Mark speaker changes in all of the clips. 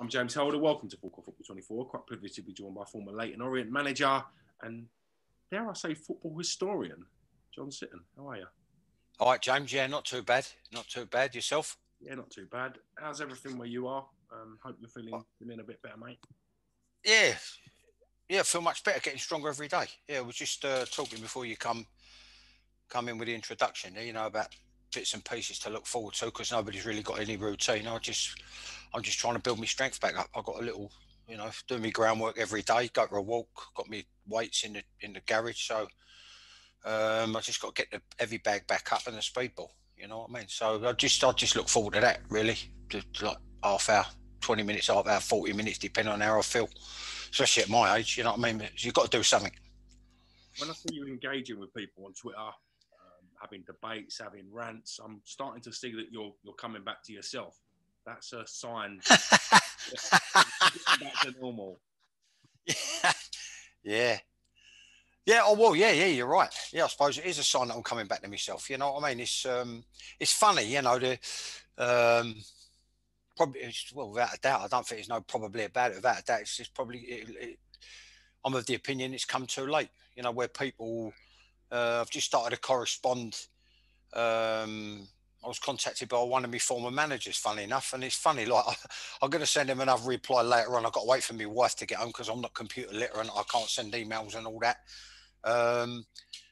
Speaker 1: I'm James Helder. Welcome to Court Football 24. Quite privileged to be joined by former Leyton Orient manager and, dare I say, football historian, John Sitton. How are you?
Speaker 2: All right, James. Yeah, not too bad. Not too bad. Yourself?
Speaker 1: Yeah, not too bad. How's everything where you are? Um, hope you're feeling, feeling a bit better, mate.
Speaker 2: Yeah, yeah, I feel much better, getting stronger every day. Yeah, we're just uh, talking before you come come in with the introduction. You know about bits and pieces to look forward to because nobody's really got any routine. I just I'm just trying to build my strength back up. I've got a little, you know, doing my groundwork every day. Go for a walk. Got me weights in the in the garage. So um, I just got to get the heavy bag back up and the speedball. You know what I mean? So I just I just look forward to that really. Just like half hour, twenty minutes, half hour, forty minutes, depending on how I feel. Especially at my age, you know what I mean. You've got to do something.
Speaker 1: When I see you engaging with people on Twitter, having debates, having rants, I'm starting to see that you're you're coming back to yourself that's a sign back to normal.
Speaker 2: Yeah. Yeah. Yeah, oh well, yeah, yeah, you're right. Yeah, I suppose it is a sign that I'm coming back to myself. You know what I mean? It's um it's funny, you know, the um probably well without a doubt, I don't think there's no probably about it. Without a doubt, it's just probably it, it, I'm of the opinion it's come too late. You know, where people uh, I've just started to correspond um I was contacted by one of my former managers, funny enough. And it's funny, like, I, am going to send him another reply later on. I've got to wait for my wife to get home because I'm not computer literate. And I can't send emails and all that. Um,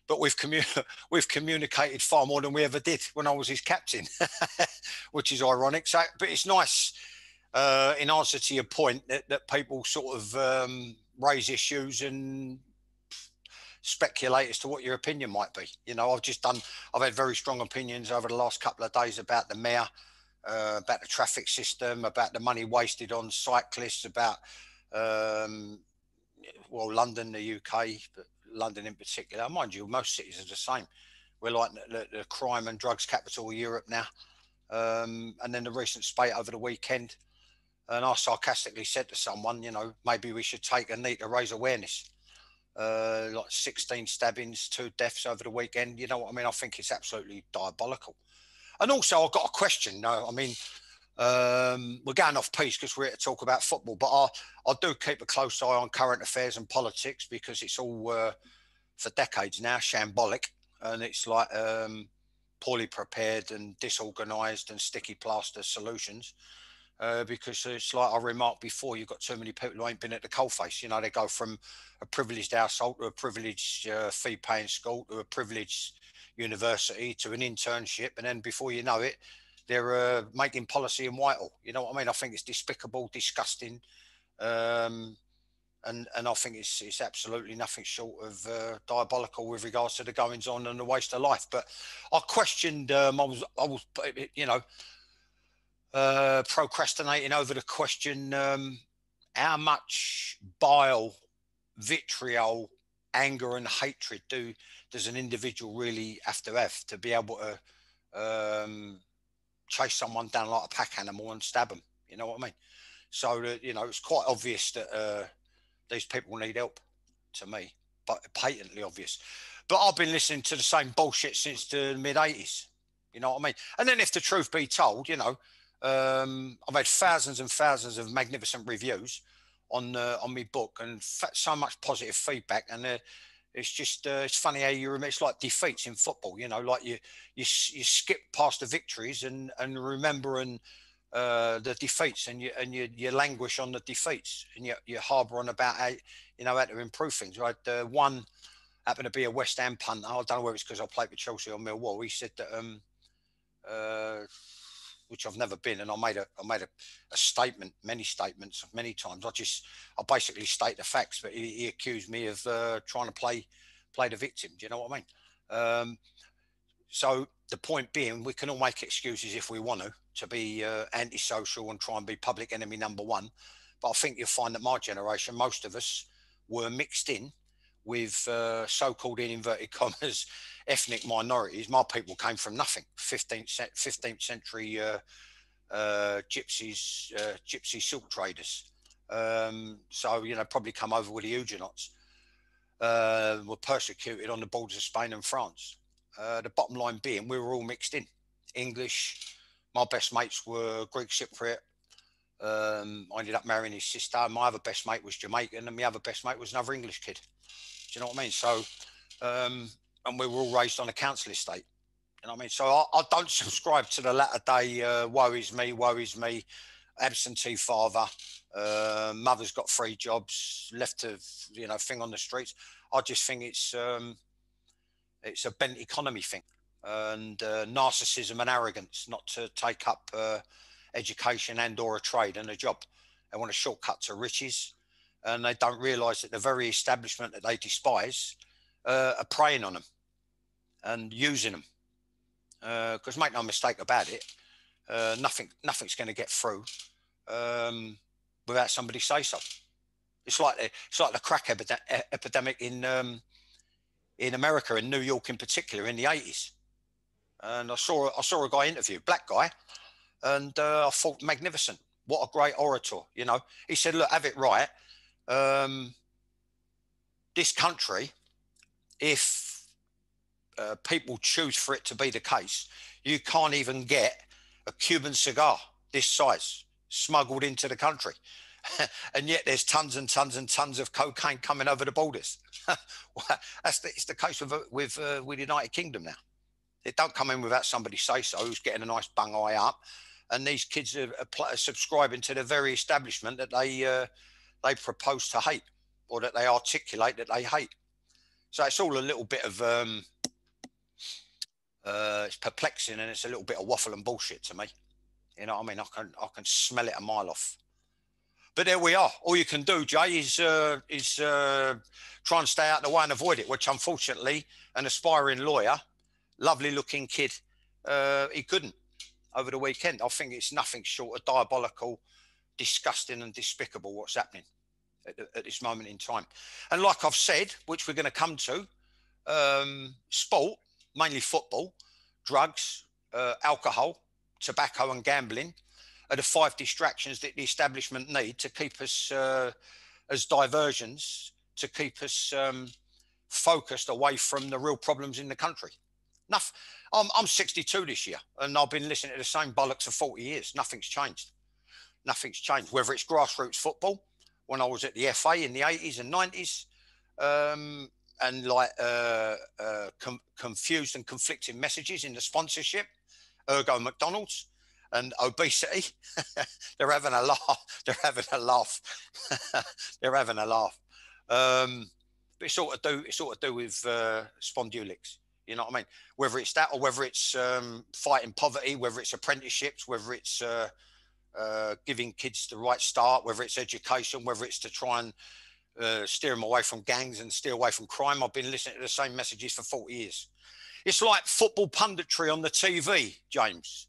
Speaker 2: but we've, commu- we've communicated far more than we ever did when I was his captain, which is ironic. So, but it's nice, uh, in answer to your point, that, that people sort of um, raise issues and speculate as to what your opinion might be. You know, I've just done, I've had very strong opinions over the last couple of days about the mayor, uh, about the traffic system, about the money wasted on cyclists, about, um, well, London, the UK, but London in particular. Mind you, most cities are the same. We're like the, the crime and drugs capital of Europe now. Um, and then the recent spate over the weekend. And I sarcastically said to someone, you know, maybe we should take a need to raise awareness uh, like 16 stabbings, two deaths over the weekend. You know what I mean? I think it's absolutely diabolical. And also, I've got a question. No, I mean, um, we're going off piece because we're here to talk about football, but I, I do keep a close eye on current affairs and politics because it's all uh, for decades now shambolic and it's like um, poorly prepared and disorganized and sticky plaster solutions. Uh, because it's like I remarked before, you've got too many people who ain't been at the coalface. You know, they go from a privileged household to a privileged uh, fee-paying school to a privileged university to an internship, and then before you know it, they're uh, making policy in Whitehall. You know what I mean? I think it's despicable, disgusting, um, and and I think it's it's absolutely nothing short of uh, diabolical with regards to the goings on and the waste of life. But I questioned. Um, I was I was you know uh, procrastinating over the question um, how much bile, vitriol, anger, and hatred do does an individual really have to have to be able to um, chase someone down like a pack animal and stab them? You know what I mean? So that you know, it's quite obvious that uh, these people need help. To me, but patently obvious. But I've been listening to the same bullshit since the mid '80s. You know what I mean? And then, if the truth be told, you know, um, I've had thousands and thousands of magnificent reviews on uh, on my book and so much positive feedback. And uh, it's just uh, it's funny how you remember. It's like defeats in football, you know, like you you you skip past the victories and and remember and uh, the defeats and you and you, you languish on the defeats and you you harbour on about how you know how to improve things. Right, uh, one happened to be a West Ham punter. I don't know whether it's because I played with Chelsea or Millwall. He said that um, uh, which I've never been, and I made a I made a, a statement, many statements, many times. I just I basically state the facts, but he, he accused me of uh, trying to play play the victim. Do you know what I mean? Um, so the point being, we can all make excuses if we want to to be uh, antisocial and try and be public enemy number one. But I think you'll find that my generation, most of us, were mixed in with uh, so-called in inverted commas ethnic minorities. My people came from nothing. 15th, 15th century uh, uh, gypsies, uh, gypsy silk traders. Um, so, you know, probably come over with the Huguenots. Uh, were persecuted on the borders of Spain and France. Uh, the bottom line being, we were all mixed in. English, my best mates were Greek Cypriot, Um, I ended up marrying his sister. My other best mate was Jamaican, and my other best mate was another English kid. Do you know what I mean? So, um, and we were all raised on a council estate. You know what I mean? So I, I don't subscribe to the latter day uh, worries me, worries me, absentee father, uh, mother's got three jobs, left to you know thing on the streets. I just think it's um, it's a bent economy thing and uh, narcissism and arrogance not to take up uh, education and or a trade and a job. They want a shortcut to riches, and they don't realise that the very establishment that they despise uh, are preying on them and using them. Because uh, make no mistake about it, uh, nothing nothing's going to get through um, without somebody say so. It's like the, it's like the crack epidemic in um, in America, in New York in particular, in the eighties. And I saw I saw a guy interview, black guy, and uh, I thought magnificent. What a great orator, you know. He said, "Look, have it right. Um, this country, if uh, people choose for it to be the case, you can't even get a Cuban cigar this size smuggled into the country." and yet there's tons and tons and tons of cocaine coming over the borders. That's the, it's the case with with uh, with United Kingdom now. It don't come in without somebody say so who's getting a nice bung eye up, and these kids are, are subscribing to the very establishment that they uh, they propose to hate or that they articulate that they hate. So it's all a little bit of um, uh, it's perplexing and it's a little bit of waffle and bullshit to me. You know what I mean? I can I can smell it a mile off. But there we are. All you can do, Jay, is uh, is uh, try and stay out of the way and avoid it. Which, unfortunately, an aspiring lawyer, lovely looking kid, uh, he couldn't over the weekend. I think it's nothing short of diabolical, disgusting, and despicable what's happening at, at this moment in time. And like I've said, which we're going to come to, um, sport, mainly football, drugs, uh, alcohol, tobacco, and gambling are the five distractions that the establishment need to keep us uh, as diversions, to keep us um, focused away from the real problems in the country. Enough. I'm, I'm 62 this year, and I've been listening to the same bollocks for 40 years. Nothing's changed. Nothing's changed. Whether it's grassroots football, when I was at the FA in the 80s and 90s, um, and like uh, uh, com- confused and conflicting messages in the sponsorship, ergo McDonald's, and obesity. they're having a laugh. They're having a laugh. they're having a laugh. Um, but it's sort of do it's sort of do with uh. You know what I mean? Whether it's that or whether it's um, fighting poverty, whether it's apprenticeships, whether it's uh, uh, giving kids the right start, whether it's education, whether it's to try and uh, steer them away from gangs and steer away from crime. I've been listening to the same messages for 40 years. It's like football punditry on the TV, James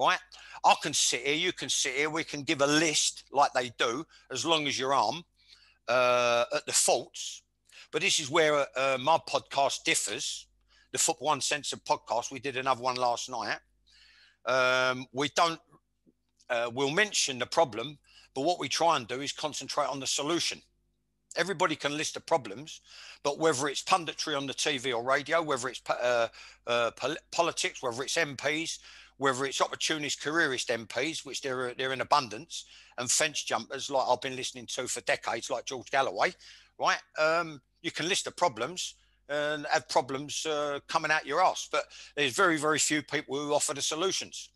Speaker 2: right? I can sit here, you can sit here, we can give a list like they do, as long as you're armed uh, at the faults. But this is where uh, my podcast differs. The Football Uncensored podcast, we did another one last night. Um, we don't, uh, we'll mention the problem, but what we try and do is concentrate on the solution. Everybody can list the problems, but whether it's punditry on the TV or radio, whether it's uh, uh, politics, whether it's MPs, whether it's opportunist careerist MPs, which they're, they're in abundance, and fence jumpers like I've been listening to for decades, like George Galloway, right? Um, you can list the problems and have problems uh, coming out your ass, but there's very, very few people who offer the solutions.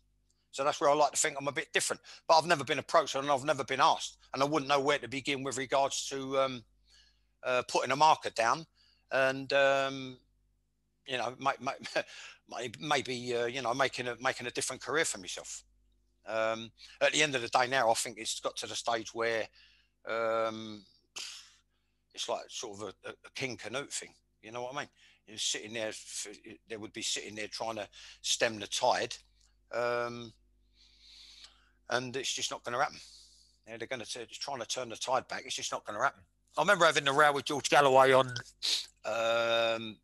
Speaker 2: So that's where I like to think I'm a bit different. But I've never been approached and I've never been asked, and I wouldn't know where to begin with regards to um, uh, putting a marker down and um, you know, maybe uh, you know making a making a different career for myself. Um, at the end of the day, now I think it's got to the stage where um, it's like sort of a, a, king canute thing. You know what I mean? You're sitting there, they would be sitting there trying to stem the tide, um, and it's just not going to happen. Yeah, they're going to just trying to turn the tide back. It's just not going to happen. I remember having a row with George Galloway on um,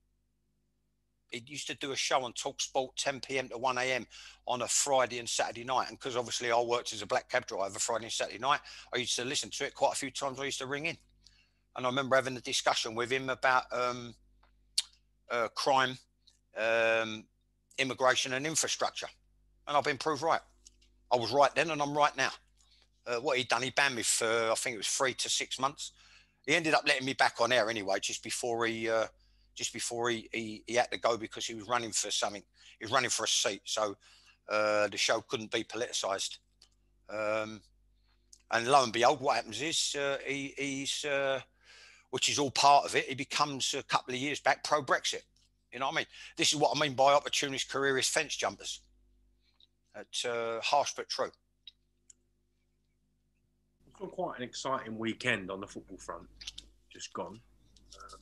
Speaker 2: he used to do a show on Talk Sport 10 p.m. to 1 a.m. on a Friday and Saturday night. And because obviously I worked as a black cab driver Friday and Saturday night, I used to listen to it quite a few times. I used to ring in. And I remember having a discussion with him about um, uh, crime, um, immigration, and infrastructure. And I've been proved right. I was right then and I'm right now. uh, what he'd done. He banned me for I think it was three to six months. He ended up letting me back on air anyway, just before he uh, just before he, he, he had to go because he was running for something. He was running for a seat, so uh, the show couldn't be politicised. Um, and lo and behold, what happens is uh, he, he's, uh, which is all part of it. He becomes a couple of years back pro Brexit. You know what I mean? This is what I mean by opportunist careerist fence jumpers. It's uh, harsh but true.
Speaker 1: It's been quite an exciting weekend on the football front. Just gone. Um,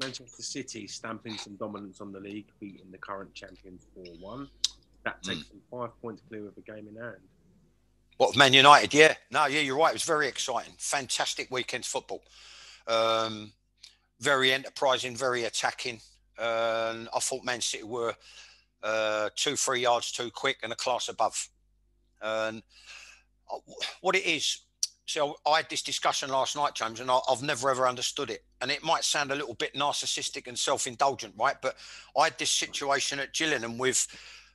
Speaker 1: Manchester City stamping some dominance on the league, beating the current champions 4 1. That takes mm. them five points clear of the game in hand.
Speaker 2: What Man United? Yeah, no, yeah, you're right. It was very exciting, fantastic weekend football. Um, very enterprising, very attacking. Uh, I thought Man City were uh, two, three yards too quick and a class above. And uh, what it is, so I had this discussion last night, James, and I, have never ever understood it. And it might sound a little bit narcissistic and self-indulgent, right? But I had this situation at Gillingham with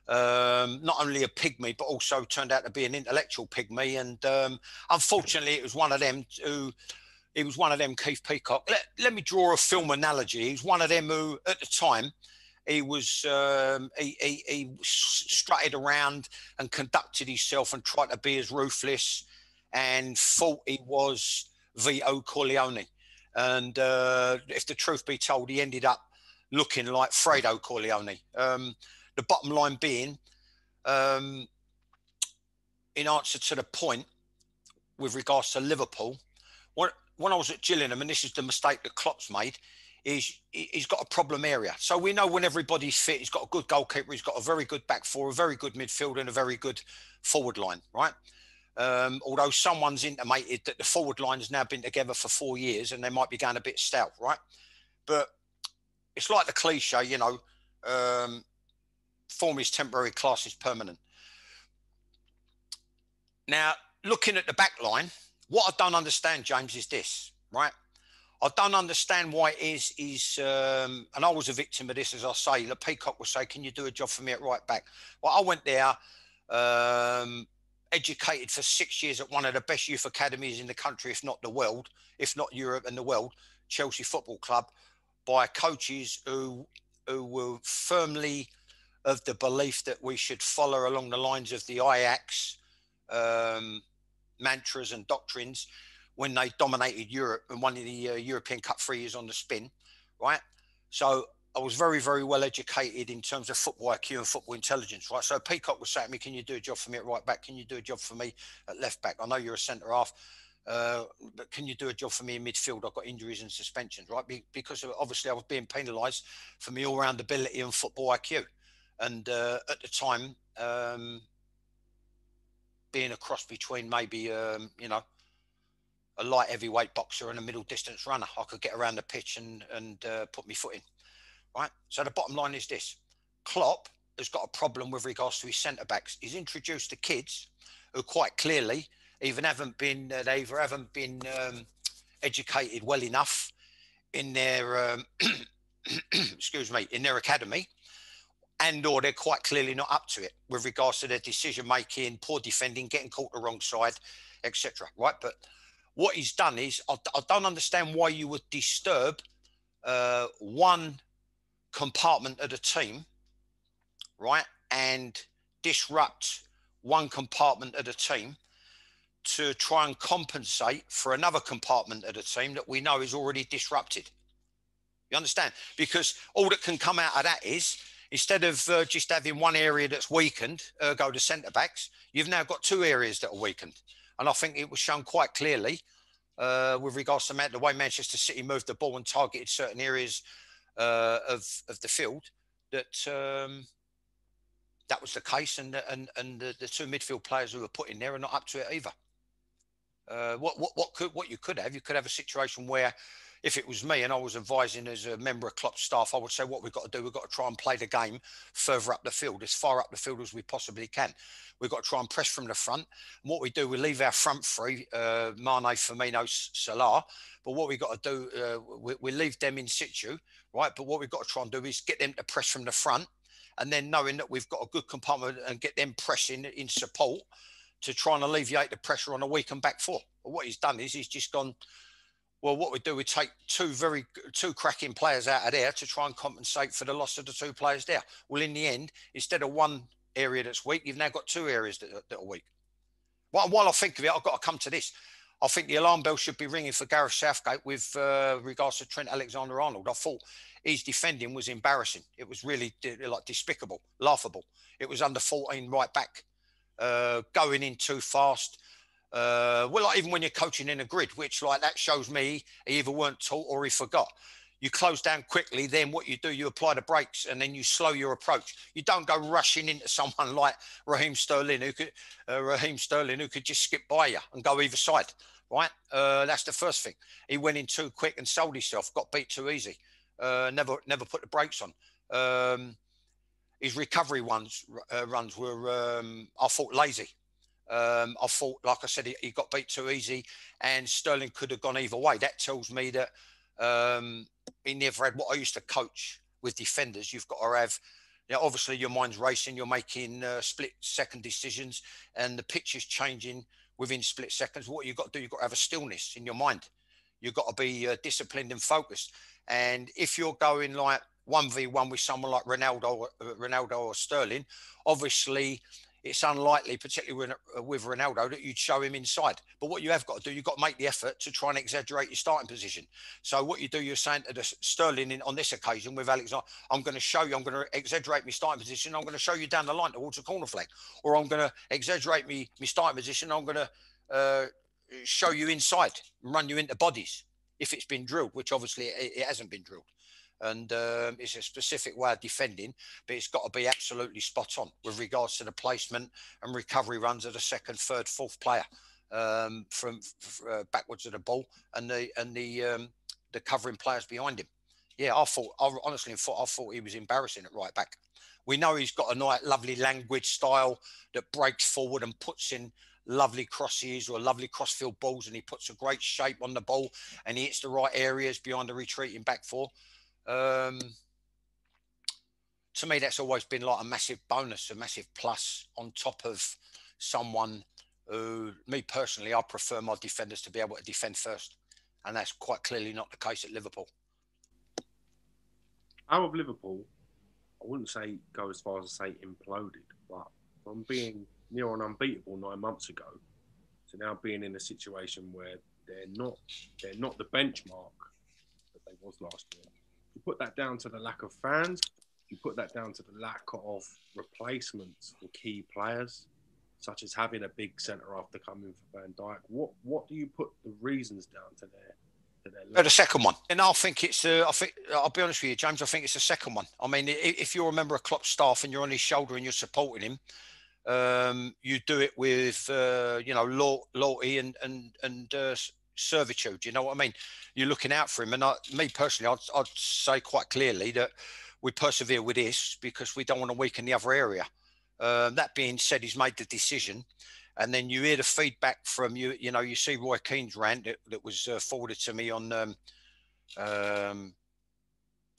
Speaker 2: um, not only a pygmy, but also turned out to be an intellectual pygmy. And um, unfortunately, it was one of them who, he was one of them, Keith Peacock. Let, let me draw a film analogy. He's one of them who, at the time, he was um, he, he, he strutted around and conducted himself and tried to be as ruthless and thought he was Vito Corleone. And uh, if the truth be told, he ended up looking like Fredo Corleone. Um, the bottom line being, um, in answer to the point with regards to Liverpool, when, when I was at Gillingham, and this is the mistake that Klopp's made, is he's got a problem area. So we know when everybody's fit, he's got a good goalkeeper, he's got a very good back four, a very good midfield, and a very good forward line, right? Um, although someone's intimated that the forward line has now been together for four years and they might be going a bit stout, right? But it's like the cliche, you know, um, form is temporary, class is permanent. Now, looking at the back line, what I don't understand, James, is this, right? I don't understand why it is, is um, and I was a victim of this, as I say. The Peacock would say, Can you do a job for me at right back? Well, I went there, um, educated for six years at one of the best youth academies in the country, if not the world, if not Europe and the world, Chelsea Football Club, by coaches who who were firmly of the belief that we should follow along the lines of the Ajax um, mantras and doctrines when they dominated Europe and won the uh, European Cup three years on the spin, right? So I was very, very well educated in terms of football IQ and football intelligence, right? So Peacock was saying to me, "Can you do a job for me at right back? Can you do a job for me at left back? I know you're a centre half." Uh, but can you do a job for me in midfield? I've got injuries and suspensions, right? Be- because obviously I was being penalised for my all-round ability and football IQ. And uh, at the time, um, being a cross between maybe um, you know a light heavyweight boxer and a middle distance runner, I could get around the pitch and and uh, put my foot in. Right. So the bottom line is this: Klopp has got a problem with regards to his centre backs. He's introduced the kids who quite clearly even haven't been uh, they either haven't been um, educated well enough in their um, excuse me in their academy and or they're quite clearly not up to it with regards to their decision making, poor defending, getting caught the wrong side, etc. Right, but what he's done is I, I don't understand why you would disturb uh, one compartment of the team, right, and disrupt one compartment of the team to try and compensate for another compartment of the team that we know is already disrupted. You understand? Because all that can come out of that is instead of uh, just having one area that's weakened, uh, go to centre backs, you've now got two areas that are weakened. And I think it was shown quite clearly uh, with regards to the way Manchester City moved the ball and targeted certain areas uh, of, of the field that um, that was the case. And, and, and the, the, two midfield players who were put in there are not up to it either. Uh, what, what, what, could, what you could have, you could have a situation where if it was me and I was advising as a member of Klopp's staff, I would say what we've got to do, we've got to try and play the game further up the field, as far up the field as we possibly can. We've got to try and press from the front. And what we do, we leave our front three, uh, Mane, Firmino, Salah. But what we've got to do, uh, we, we leave them in situ, right? But what we've got to try and do is get them to press from the front. And then knowing that we've got a good compartment and get them pressing in support to try and alleviate the pressure on a weak and back four. But what he's done is he's just gone. Well, what we do, we take two very two cracking players out of there to try and compensate for the loss of the two players there. Well, in the end, instead of one area that's weak, you've now got two areas that, that are weak. While, while I think of it, I've got to come to this. I think the alarm bell should be ringing for Gareth Southgate with uh, regards to Trent Alexander-Arnold. I thought his defending was embarrassing. It was really like despicable, laughable. It was under 14 right back, uh, going in too fast. Uh, well, like even when you're coaching in a grid, which like that shows me he either weren't taught or he forgot. You close down quickly, then what you do, you apply the brakes and then you slow your approach. You don't go rushing into someone like Raheem Sterling, who could uh, Raheem Sterling, who could just skip by you and go either side. Right, uh, that's the first thing. He went in too quick and sold himself, got beat too easy. Uh, never, never put the brakes on. Um, his recovery ones uh, runs were, um, I thought, lazy. Um, I thought, like I said, he, he, got beat too easy, and Sterling could have gone either way. That tells me that um, he never had what I used to coach with defenders. You've got to have, you know, obviously your mind's racing. You're making uh, split second decisions, and the pitch is changing within split seconds. What you've got to do, you've got to have a stillness in your mind. You've got to be uh, disciplined and focused. And if you're going like one v one with someone like Ronaldo, uh, Ronaldo or Sterling, obviously it's unlikely, particularly with, uh, with Ronaldo, that you'd show him inside. But what you have got to do, you've got to make the effort to try and exaggerate your starting position. So what you do, you're saying to the Sterling in, on this occasion with Alexander, I'm going to show you, I'm going to exaggerate my starting position. I'm going to show you down the line towards the corner flag, or I'm going to exaggerate me my starting position. I'm going to uh, show you inside run you into bodies if it's been drilled, which obviously it, it hasn't been drilled. And um, it's a specific way of defending, but it's got to be absolutely spot on with regards to the placement and recovery runs of the second, third, fourth player um, from uh, backwards of the ball and the and the um, the covering players behind him. Yeah, I thought I honestly thought I thought he was embarrassing at right back. We know he's got a nice, lovely language style that breaks forward and puts in lovely crosses or lovely crossfield balls, and he puts a great shape on the ball and he hits the right areas behind the retreating back four. Um, to me, that's always been like a massive bonus, a massive plus on top of someone who, me personally, I prefer my defenders to be able to defend first, and that's quite clearly not the case at Liverpool.
Speaker 1: Out of Liverpool, I wouldn't say go as far as to say imploded, but from being near on unbeatable nine months ago to now being in a situation where they're not they're not the benchmark that they was last year. You put that down to the lack of fans. You put that down to the lack of replacements for key players, such as having a big centre after coming for Van Dijk. What what do you put the reasons down to there?
Speaker 2: Uh, the second one, and I think it's. Uh, I think I'll be honest with you, James. I think it's the second one. I mean, if you're a member of Klopp staff and you're on his shoulder and you're supporting him, um, you do it with uh, you know law, loyalty and and and uh, servitude. You know what I mean? You're looking out for him, and I, me personally, I'd, I'd say quite clearly that we persevere with this because we don't want to weaken the other area. Um, that being said, he's made the decision, and then you hear the feedback from you. You know, you see Roy Keane's rant that, that was uh, forwarded to me on um, um,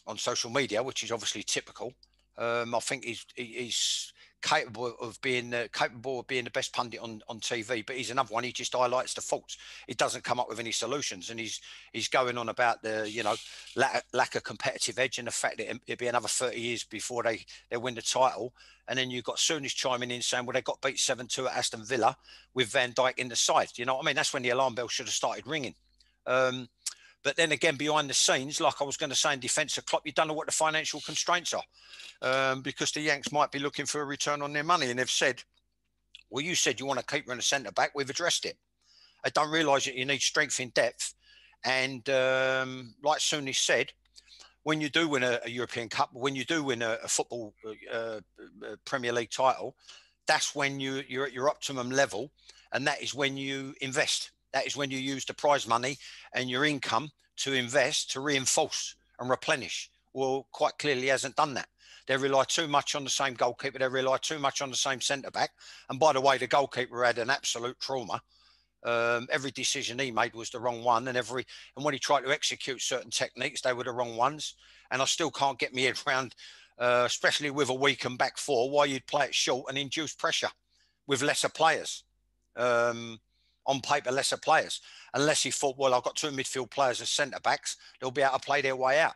Speaker 2: on social media, which is obviously typical. Um, I think he's he's capable of being uh, capable of being the best pundit on, on TV, but he's another one. He just highlights the faults. He doesn't come up with any solutions, and he's he's going on about the you know lack, lack of competitive edge and the fact that it'll be another thirty years before they they win the title. And then you've got Souness chiming in saying, well, they got beat seven two at Aston Villa with Van Dijk in the side. You know what I mean? That's when the alarm bell should have started ringing. Um, but then again, behind the scenes, like I was going to say in defence of Klopp, you don't know what the financial constraints are um, because the Yanks might be looking for a return on their money. And they've said, well, you said you want to keep running a centre back. We've addressed it. I don't realise that you need strength in depth. And um, like Souness said, when you do win a, a, European Cup, when you do win a, a football uh, uh, Premier League title, that's when you, you're at your optimum level. And that is when you invest. That is when you use the prize money and your income to invest, to reinforce and replenish. Well, quite clearly hasn't done that. They rely too much on the same goalkeeper. They rely too much on the same centre back. And by the way, the goalkeeper had an absolute trauma. Um, every decision he made was the wrong one, and every and when he tried to execute certain techniques, they were the wrong ones. And I still can't get my head around, uh, especially with a weak and back four, why you'd play it short and induce pressure with lesser players. Um, on paper, lesser players, unless he thought, well, I've got two midfield players as centre backs, they'll be able to play their way out.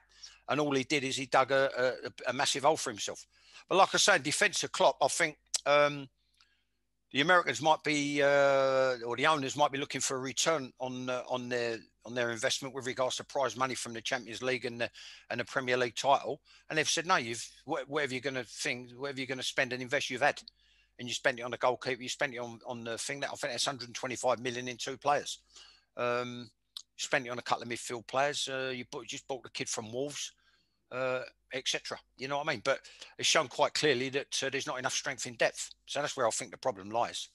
Speaker 2: And all he did is he dug a, a, a massive hole for himself. But like I said, defensive Klopp, I think um, the Americans might be, uh, or the owners might be looking for a return on uh, on their on their investment with regards to prize money from the Champions League and the and the Premier League title. And they've said, no, you've whatever you're going to think, whatever you're going to spend and invest, you've had, and you spent it on the goalkeeper, you spent it on on the thing that I think that's 125 million in two players. Um, you spent it on a couple of midfield players. Uh, you, bought, you just bought the kid from Wolves uh, etc. You know what I mean? But it's shown quite clearly that uh, there's not enough strength in depth. So that's where I think the problem lies.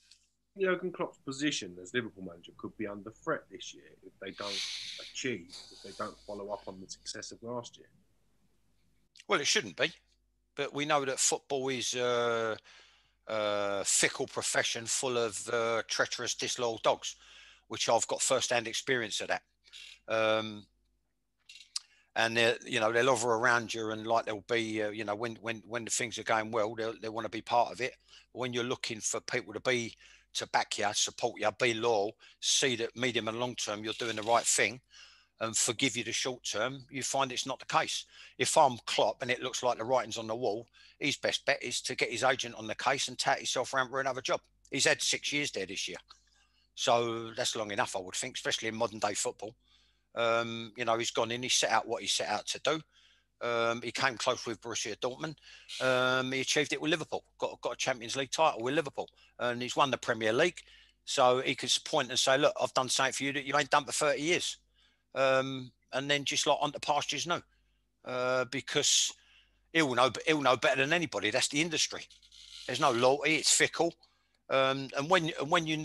Speaker 1: Jurgen Klopp's position as Liverpool manager could be under threat this year if they don't achieve, if they don't follow up on the success of last year.
Speaker 2: Well, it shouldn't be, but we know that football is a, a fickle profession full of uh, treacherous, disloyal dogs, which I've got first-hand experience of that. Um, and they you know they'll hover around you and like they'll be uh, you know when when when the things are going well they they want to be part of it when you're looking for people to be to back you support you be loyal see that medium and long term you're doing the right thing and forgive you the short term you find it's not the case if i'm Klopp and it looks like the writing's on the wall his best bet is to get his agent on the case and tat himself around for another job he's had six years there this year so that's long enough i would think especially in modern day football um, you know, he's gone in, he set out what he set out to do. Um, he came close with Borussia Dortmund. Um, he achieved it with Liverpool. Got got a Champions League title with Liverpool, and he's won the Premier League. So he could point and say, "Look, I've done something for you that you ain't done for thirty years," um, and then just like on the pastures, no, uh, because he'll know he'll know better than anybody. That's the industry. There's no loyalty. It's fickle. Um, and when and when you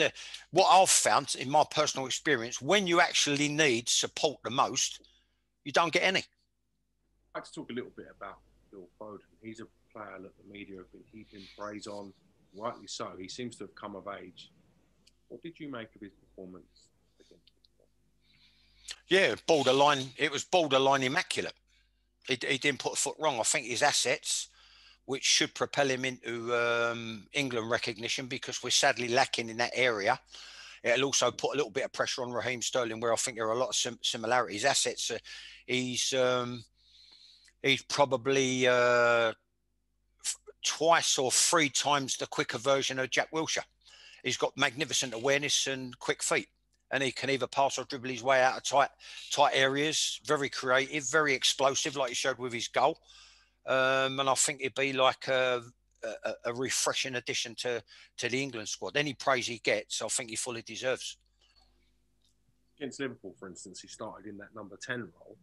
Speaker 2: what I've found in my personal experience, when you actually need support the most, you don't get any.
Speaker 1: I'd like to talk a little bit about Phil Foden. He's a player that the media have been heaping praise on, rightly so. He seems to have come of age. What did you make of his performance?
Speaker 2: Yeah, borderline. It was borderline immaculate. He, he didn't put a foot wrong. I think his assets which should propel him into um, England recognition because we're sadly lacking in that area. It'll also put a little bit of pressure on Raheem Sterling, where I think there are a lot of sim- similarities. Assets, uh, he's um, he's probably uh, f- twice or three times the quicker version of Jack Wilshere. He's got magnificent awareness and quick feet, and he can either pass or dribble his way out of tight tight areas. Very creative, very explosive, like he showed with his goal. Um, and I think it'd be like a, a, a, refreshing addition to, to the England squad. Any praise he gets, I think he fully deserves.
Speaker 1: Against Liverpool, for instance, he started in that number 10 role,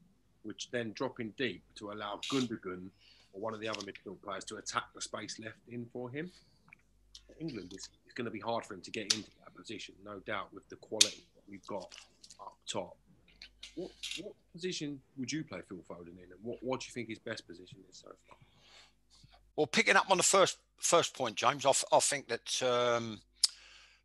Speaker 1: which then dropping deep to allow Gundogan or one of the other midfield players to attack the space left in for him. England, it's going to be hard for him to get into that position, no doubt, with the quality we've got up top. What, what position would you play Phil Foden in, and what, what do you think his best position is so far?
Speaker 2: Well, picking up on the first first point, James, I, I think that um,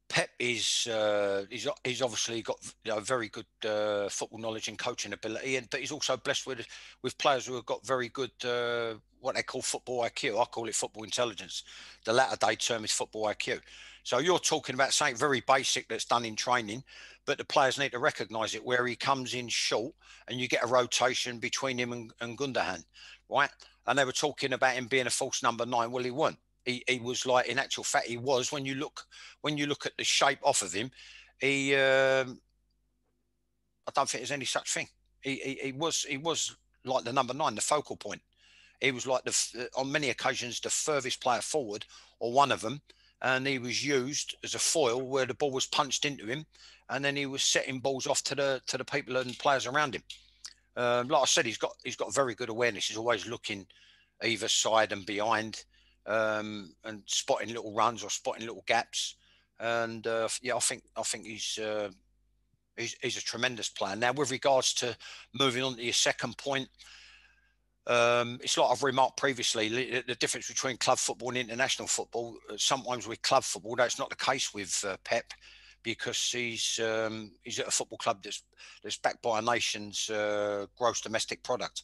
Speaker 2: Pep is uh, he's he's obviously got you know, very good uh, football knowledge and coaching ability, and but he's also blessed with with players who have got very good uh, what they call football IQ. I call it football intelligence. The latter day term is football IQ. So you're talking about something very basic that's done in training, but the players need to recognise it where he comes in short and you get a rotation between him and, and Gundogan, right? And they were talking about him being a false number nine. Well, he wasn't. He, he was like, in actual fact, he was. When you look, when you look at the shape off of him, he, um, I don't think there's any such thing. He, he, he was, he was like the number nine, the focal point. He was like the, on many occasions, the furthest player forward, or one of them and he was used as a foil where the ball was punched into him, and then he was setting balls off to the to the people and players around him. Um, like I said, he's got he's got very good awareness. He's always looking either side and behind, um, and spotting little runs or spotting little gaps. And uh, yeah, I think I think he's, uh, he's he's a tremendous player. Now, with regards to moving on to your second point, um, it's like I've remarked previously the, the, difference between club football and international football. Uh, sometimes with club football, that's not the case with uh, Pep because he's um, he's at a football club that's that's backed by a nation's uh, gross domestic product,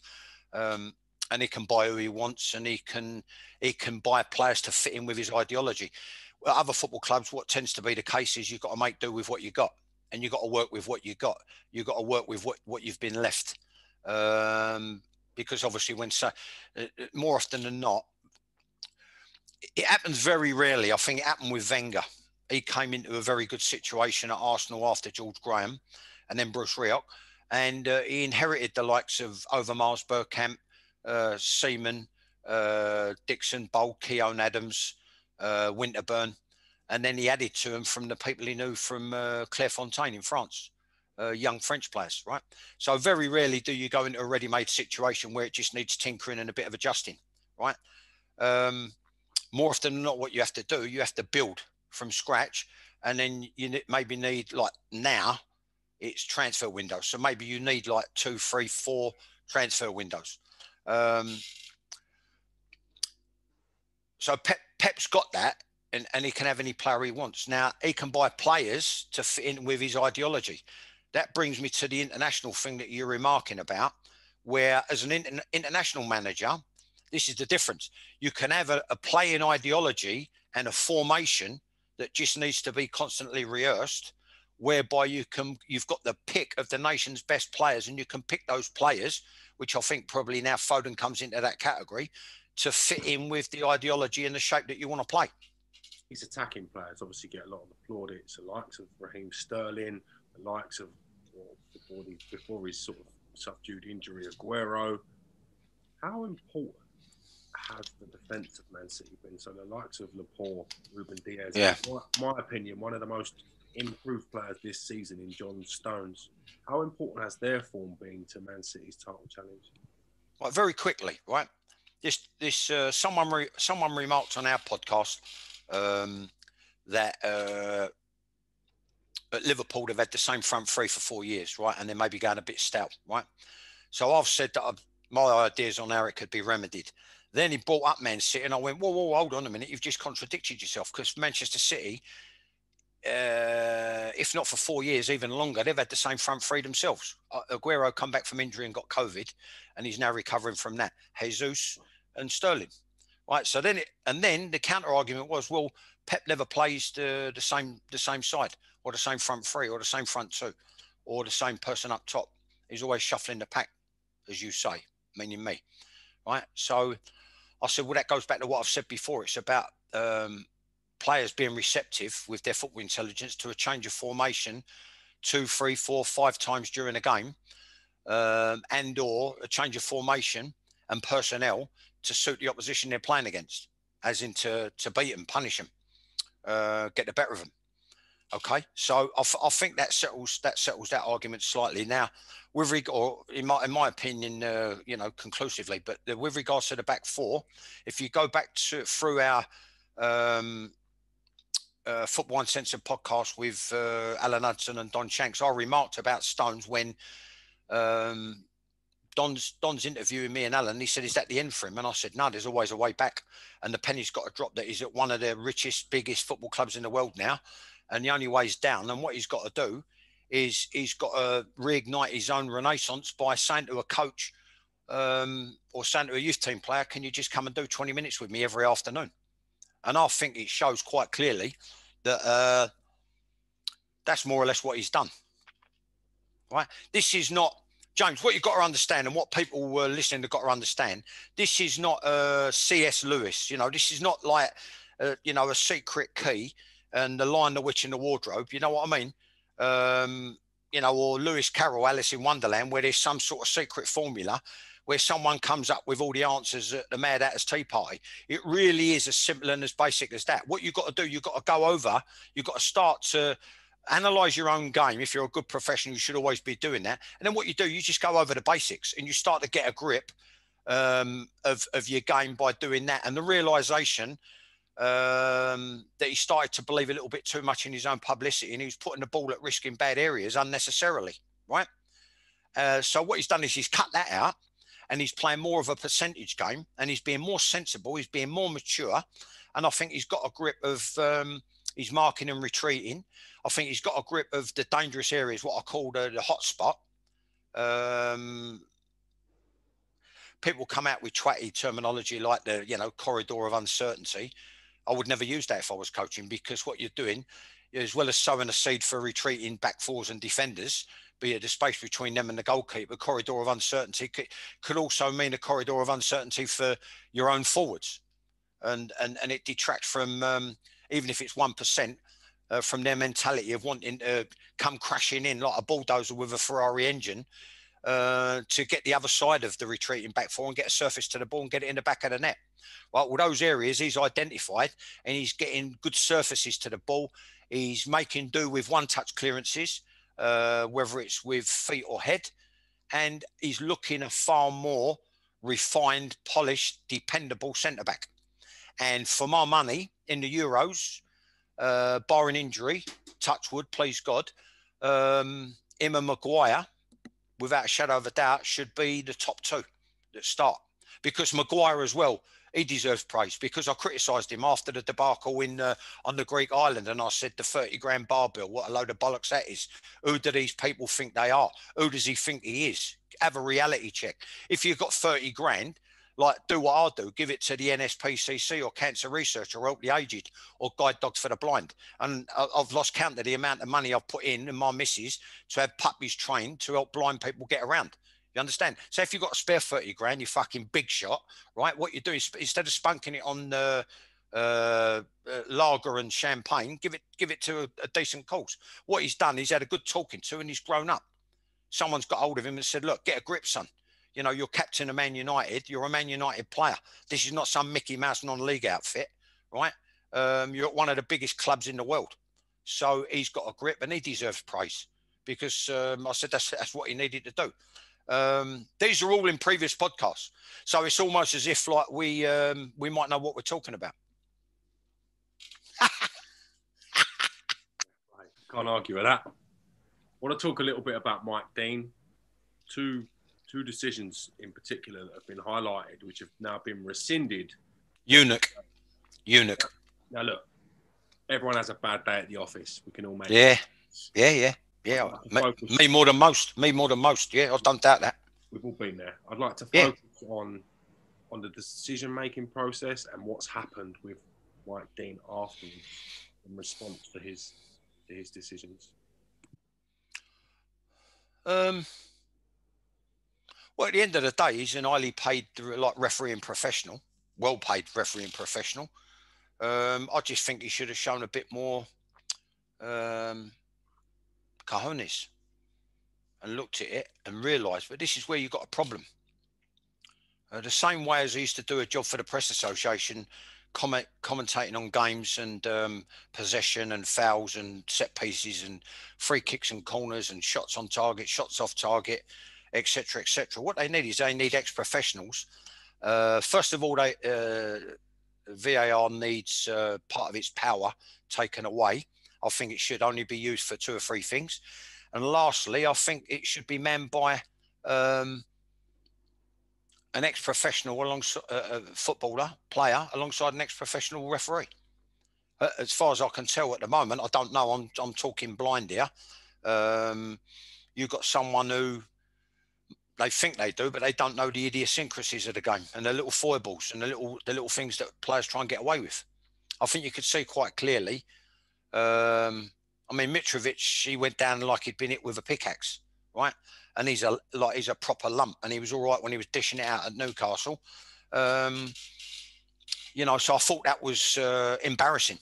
Speaker 2: um, and he can buy who he wants, and he can he can buy players to fit in with his ideology. other football clubs, what tends to be the case is you've got to make do with what you got, and you've got to work with what you got. You've got to work with what what you've been left, um, because obviously, when so uh, uh, more often than not, it happens very rarely. I think it happened with Wenger. He came into a very good situation at Arsenal after George Graham, and then Bruce Rioch, and uh, he inherited the likes of Overmars, Bergkamp, uh, Seaman, uh, Dixon, Bould, Keown Adams, uh, Winterburn, and then he added to them from the people he knew from uh, Clairefontaine in France, young French players, right? So very rarely do you go into a ready-made situation where it just needs tinkering and a bit of adjusting, right? Um, more often than not, what you have to do, you have to build from scratch, and then you maybe need like now, it's transfer windows. So maybe you need like two, three, four transfer windows. Um, so Pep, Pep's got that, and, and he can have any player he wants. Now he can buy players to fit in with his ideology. That brings me to the international thing that you're remarking about, where as an inter- international manager, this is the difference. You can have a, a playing ideology and a formation that just needs to be constantly rehearsed, whereby you can you've got the pick of the nation's best players, and you can pick those players, which I think probably now Foden comes into that category to fit in with the ideology and the shape that you want to play.
Speaker 1: His attacking players obviously get a lot of the plaudits, the likes of Raheem Sterling, the likes of before, the, before his sort of subdued injury, Aguero. How important has the defence of Man City been? So the likes of Laporte, Ruben Dias,
Speaker 2: yeah.
Speaker 1: my, my opinion, one of the most improved players this season in John Stones. How important has their form been to Man City's title challenge?
Speaker 2: Well, very quickly, right? this this uh, someone re- someone remarked on our podcast um, that uh, at Liverpool they've had the same front three for four years, right? And they may be going a bit stout, right? So I've said that I've, my ideas on how it could be remedied. Then he brought up Man City, and I went, whoa, whoa, hold on a minute, you've just contradicted yourself because Manchester City, uh, if not for four years, even longer, they've had the same front three themselves. Uh, Aguero come back from injury and got COVID, and he's now recovering from that. Jesus and Sterling. Right. So then it, and then the counter argument was, well, Pep never plays the, the same the same side or the same front three or the same front two or the same person up top. He's always shuffling the pack, as you say, meaning me. Right. So I said, well, that goes back to what I've said before. It's about um, players being receptive with their football intelligence to a change of formation two, three, four, five times during a game, um, and or a change of formation and personnel to suit the opposition they're playing against, as in to, to beat them, punish them, uh, get the better of them. Okay, so I, I think that settles that settles that argument slightly. Now, with regard, in my in my opinion, uh, you know, conclusively, but the, with regards to the back four, if you go back to through our um, uh, Football Uncensored podcast with uh, Alan Hudson and Don Shanks, I remarked about Stones when um, Don's Don's interviewing me and Alan. He said, "Is that the end for him?" And I said, "No, there's always a way back." And the penny's got to drop that he's at one of the richest, biggest football clubs in the world now, and the only way's down. And what he's got to do is he's got to reignite his own renaissance by saying to a coach um, or saying to a youth team player, "Can you just come and do 20 minutes with me every afternoon?" And I think it shows quite clearly that uh, that's more or less what he's done. Right? This is not James, what you've got to understand and what people were listening have got to understand, this is not a C.S. Lewis. You know, this is not like, uh, you know, a secret key and the Lion, the Witch, and the Wardrobe. You know what I mean? Um, you know, or Lewis Carroll, Alice in Wonderland, where there's some sort of secret formula where someone comes up with all the answers at the Mad Hatter's Tea Party. It really is as simple and as basic as that. What you've got to do, you've got to go over, you've got to start to analyze your own game. If you're a good professional, you should always be doing that. And then what you do, you just go over the basics and you start to get a grip um, of, of your game by doing that. And the realization um, that he started to believe a little bit too much in his own publicity and he was putting the ball at risk in bad areas unnecessarily, right? Uh, so what he's done is he's cut that out and he's playing more of a percentage game and he's being more sensible, he's being more mature. And I think he's got a grip of um, his marking and retreating. I think he's got a grip of the dangerous areas, what I call the, the hot spot. Um, people come out with twatty terminology like the you know corridor of uncertainty. I would never use that if I was coaching because what you're doing, as well as sowing a seed for retreating back fours and defenders, it the space between them and the goalkeeper, corridor of uncertainty could, could also mean a corridor of uncertainty for your own forwards, and and and it detracts from um, even if it's one percent. Uh, from their mentality of wanting to come crashing in like a bulldozer with a Ferrari engine uh, to get the other side of the retreating back four and get a surface to the ball and get it in the back of the net. Well, all those areas he's identified and he's getting good surfaces to the ball. He's making do with one touch clearances, uh, whether it's with feet or head. And he's looking a far more refined, polished, dependable centre back. And for my money in the Euros, uh, barring injury, touch wood, please God, um, Emma Maguire without a shadow of a doubt, should be the top two that start. Because Maguire as well, he deserves praise because I criticised him after the debacle in uh, on the Greek island, and I said the thirty grand bar bill. What a load of bollocks that is. Who do these people think they are? Who does he think he is? Have a reality check. If you've got thirty grand, like do what I do, give it to the NSPCC or Cancer Research or Help the Aged or Guide Dogs for the Blind. And I've lost count of the amount of money I've put in and my missus to have puppies trained to help blind people get around. You understand? So if you've got a spare 30 grand, you fucking big shot, right? What you do is instead of spunking it on the uh, uh, lager and champagne, give it give it to a, a decent cause. What he's done, he's had a good talking to and he's grown up. Someone's got hold of him and said, look, get a grip, son you know, you're captain of Man United, you're a Man United player. This is not some Mickey Mouse non-league outfit, right? Um, you're at one of the biggest clubs in the world. So he's got a grip and he deserves praise because um, I said that's, that's what he needed to do. Um, these are all in previous podcasts. So it's almost as if like we um, we might know what we're talking about.
Speaker 1: Can't argue with that. I want to talk a little bit about Mike Dean. Two two decisions in particular that have been highlighted, which have now been rescinded.
Speaker 2: Eunuch. Eunuch.
Speaker 1: Now, look, everyone has a bad day at the office. We can all make
Speaker 2: Yeah. Yeah, yeah. Yeah. Me, me, more than most. Me more than most. Yeah, I don't doubt that.
Speaker 1: We've all been there. I'd like to focus yeah. on on the decision making process and what's happened with Mike Dean afterwards in response to his to his decisions.
Speaker 2: Um well, at the end of the day, he's an highly paid, like refereeing professional, well paid refereeing professional. Um, I just think he should have shown a bit more um, cojones and looked at it and realised, but this is where you've got a problem. Uh, the same way as I used to do a job for the Press Association, comment, commentating on games and um, possession and fouls and set pieces and free kicks and corners and shots on target, shots off target, etc., etc. What they need is they need ex-professionals. Uh, first of all, they uh, VAR needs uh, part of its power taken away. I think it should only be used for two or three things. And lastly, I think it should be manned by um, an ex-professional alongside a uh, uh, footballer player alongside an ex-professional referee. Uh, as far as I can tell at the moment, I don't know. I'm I'm talking blind here. Um, you've got someone who they think they do, but they don't know the idiosyncrasies of the game and the little foibles and the little the little things that players try and get away with. I think you could see quite clearly. Um, I mean, Mitrovic, he went down like he'd been hit with a pickaxe, right? And he's a like he's a proper lump, and he was all right when he was dishing it out at Newcastle. Um, you know, so I thought that was uh, embarrassing.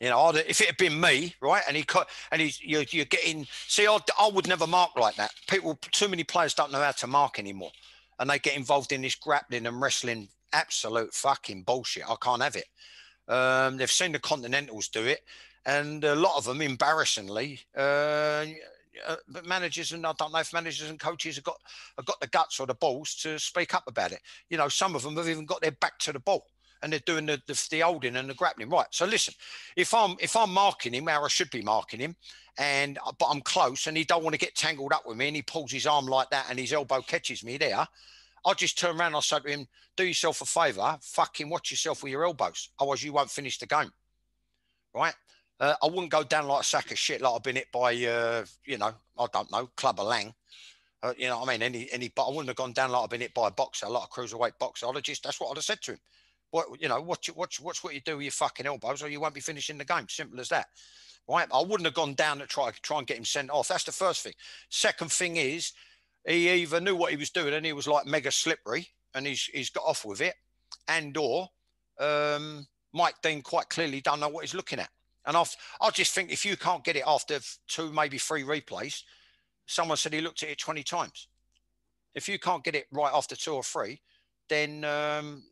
Speaker 2: You know, if it had been me, right, and he cut, and he's you're, you're getting. See, I, I would never mark like that. People, too many players don't know how to mark anymore, and they get involved in this grappling and wrestling. Absolute fucking bullshit. I can't have it. Um, they've seen the Continentals do it, and a lot of them, embarrassingly, uh, uh, managers and I don't know if managers and coaches have got have got the guts or the balls to speak up about it. You know, some of them have even got their back to the ball and they're doing the, the, the holding and the grappling. Right. So listen, if I'm if I'm marking him where I should be marking him, and but I'm close and he don't want to get tangled up with me and he pulls his arm like that and his elbow catches me there, I'll just turn around and I'll say to him, do yourself a favour, fucking watch yourself with your elbows. Otherwise you won't finish the game. Right? Uh, I wouldn't go down like a sack of shit like I've been hit by, uh, you know, I don't know, Clubber Lang. Uh, you know what I mean? Any, any, but I wouldn't have gone down like I've been hit by a boxer, like a cruiserweight boxer. I'd have just, that's what I'd have said to him What you know, watch watch what you do with your fucking elbows, or you won't be finishing the game. Simple as that. Right? I wouldn't have gone down to try try and get him sent off. That's the first thing. Second thing is he either knew what he was doing and he was like mega slippery and he's he's got off with it, and or um, Mike Dean quite clearly don't know what he's looking at. And I've, I just think if you can't get it after two, maybe three replays, someone said he looked at it 20 times. If you can't get it right after two or three, then um,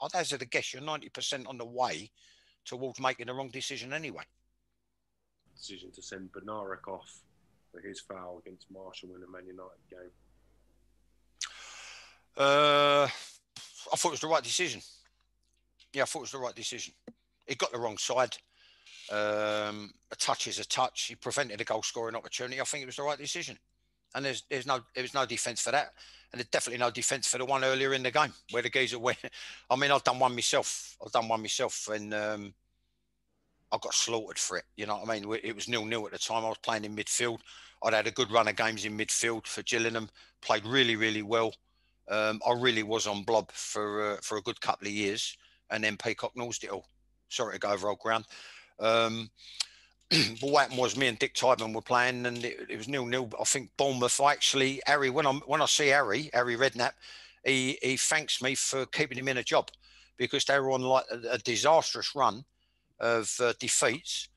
Speaker 2: I'd hazard a guess you're 90% on the way towards making the wrong decision anyway.
Speaker 1: Decision to send Bednarek off for his foul against Martial in the Man United game.
Speaker 2: Uh, I thought it was the right decision. Yeah, I thought it was the right decision. He got the wrong side. Um, a touch is a touch. He prevented a goal scoring opportunity. I think it was the right decision. And there's there's no there was no defence for that, and there's definitely no defence for the one earlier in the game where the geezer went. I mean, I've done one myself. I've done one myself, and um, I got slaughtered for it. You know what I mean? It was nil nil at the time. I was playing in midfield. I'd had a good run of games in midfield for Gillingham. Played really really well. Um, I really was on blob for uh, for a good couple of years, and then Peacock nosed it all. Sorry to go over old ground. Um, but what happened was me and Dick Tydeman were playing, and it, it was nil nil. I think Bournemouth actually Harry when I when I see Harry Harry Redknapp, he he thanks me for keeping him in a job because they were on like a, a disastrous run of uh, defeats.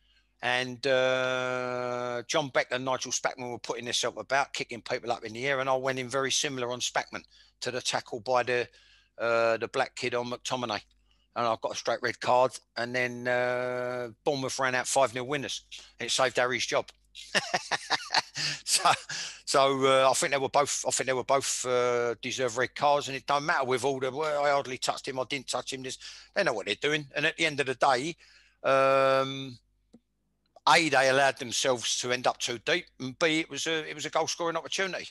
Speaker 2: And uh, John Beck and Nigel Spackman were putting themselves about, kicking people up in the air, and I went in very similar on Spackman to the tackle by the uh, the black kid on McTominay. And I got a straight red card. And then uh, Bournemouth ran out 5 0 winners. It saved Harry's job. so, so uh, I think they were both. I think they were both uh, deserved red cards, and it don't matter with all the. Well, I hardly touched him. I didn't touch him. They know what they're doing, and at the end of the day, um, a they allowed themselves to end up too deep, and b it was a it was a goal scoring opportunity.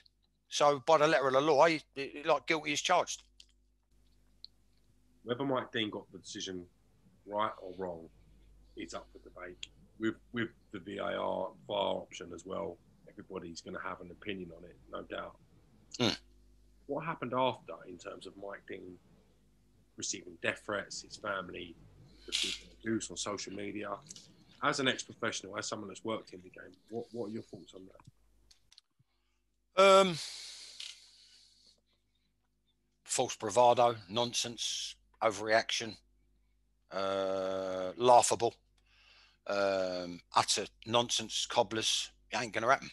Speaker 2: So by the letter of the law, he, like guilty is charged.
Speaker 1: Whether Mike Dean got the decision right or wrong, it's up for debate. With with the VAR VAR option as well, everybody's going to have an opinion on it, no doubt. Mm. What happened after, in terms of Mike Dean receiving death threats, his family receiving abuse on social media? As an ex-professional, as someone that's worked in the game, what what are your thoughts on that?
Speaker 2: Um, false bravado, nonsense, overreaction, uh, laughable, um, utter nonsense, cobblers. It ain't going to happen.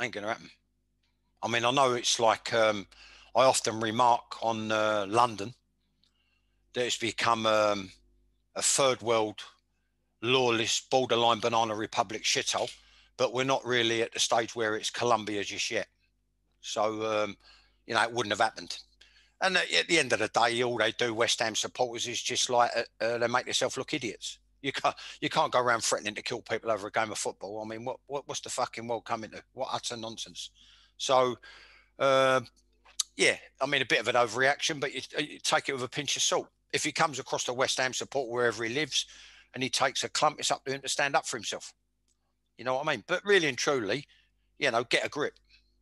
Speaker 2: Ain't going to happen. I mean, I know it's like um, I often remark on uh, London that it's become um, a third world, lawless, borderline banana republic shithole but we're not really at the stage where it's Colombia just yet. So, um, you know, it wouldn't have happened. And at the end of the day, all they do, West Ham supporters, is just like uh, uh, they make themselves look idiots. You can't you can't go around threatening to kill people over a game of football. I mean, what, what what's the fucking world coming to? What utter nonsense. So, uh, yeah, I mean, a bit of an overreaction, but you, you take it with a pinch of salt. If he comes across the West Ham support wherever he lives, and he takes a clump, it's up to him to stand up for himself. You know what I mean? But really and truly, you know, get a grip,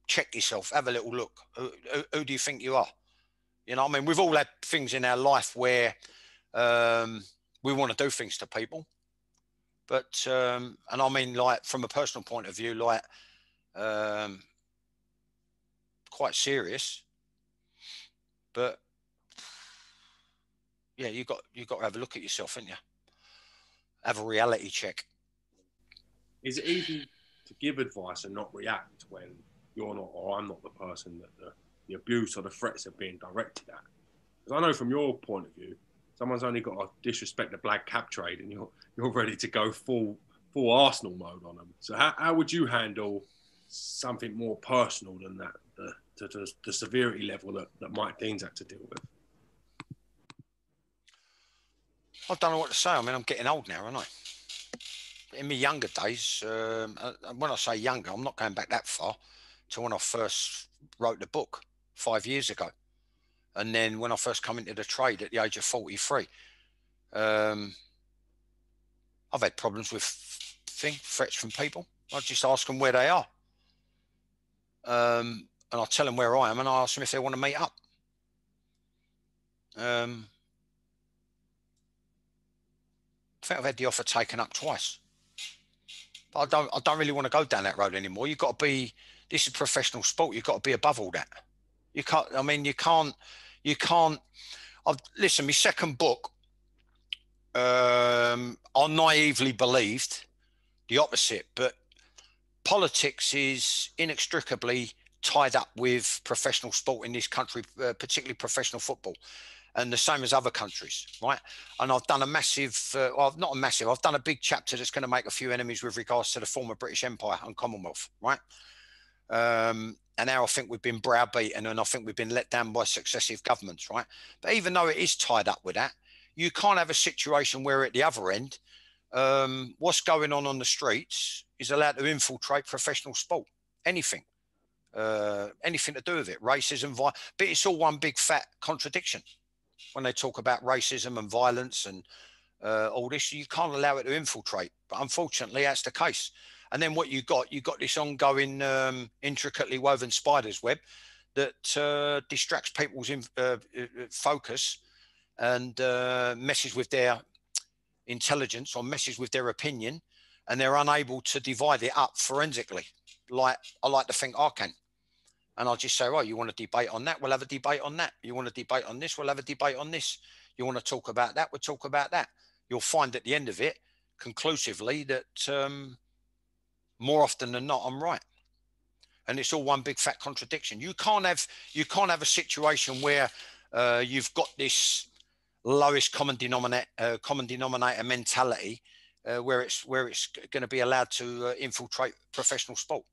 Speaker 2: check yourself, have a little look. Who, who, who do you think you are? You know, I mean, we've all had things in our life where um, we want to do things to people, but um, and I mean, like from a personal point of view, like um, quite serious. But yeah, you got you got to have a look at yourself, haven't you? Have a reality check
Speaker 1: is it easy to give advice and not react when you're not or I'm not the person that the, the abuse or the threats are being directed at? Because I know from your point of view, someone's only got to disrespect the black cab trade and you're you're ready to go full full Arsenal mode on them. So how, how would you handle something more personal than that, the, to, to the severity level that, that Mike Dean's had to deal with?
Speaker 2: I don't know what to say. I mean, I'm getting old now, aren't I? in my younger days, um, uh, when I say younger, I'm not going back that far to when I first wrote the book five years ago. And then when I first come into the trade at the age of 43, um, I've had problems with thing, threats from people. I just ask them where they are. Um, and I tell them where I am and I ask them if they want to meet up. Um, I think I've had the offer taken up twice. But I don't I don't really want to go down that road anymore. You've got to be this is professional sport. You've got to be above all that. You can't I mean you can't you can't I've listen, my second book um, I naively believed the opposite, but politics is inextricably tied up with professional sport in this country, uh, particularly professional football and the same as other countries, right? And I've done a massive, uh, well, not a massive, I've done a big chapter that's going to make a few enemies with regards to the former British Empire and Commonwealth, right? Um, and now I think we've been browbeaten and I think we've been let down by successive governments, right? But even though it is tied up with that, you can't have a situation where at the other end, um, what's going on on the streets is allowed to infiltrate professional sport, anything. Uh, anything to do with it, racism, but it's all one big fat contradiction when they talk about racism and violence and uh, all this. You can't allow it to infiltrate. But unfortunately, that's the case. And then what you got, you got this ongoing, um, intricately woven spider's web that uh, distracts people's in, uh, uh focus and uh, messes with their intelligence or messes with their opinion, and they're unable to divide it up forensically, like I like to think I can. And I'll just say, oh, you want to debate on that? We'll have a debate on that. You want to debate on this? We'll have a debate on this. You want to talk about that? We'll talk about that. You'll find at the end of it, conclusively, that um, more often than not, I'm right. And it's all one big fat contradiction. You can't have you can't have a situation where uh, you've got this lowest common denominator uh, common denominator mentality uh, where it's where it's going to be allowed to uh, infiltrate professional sport.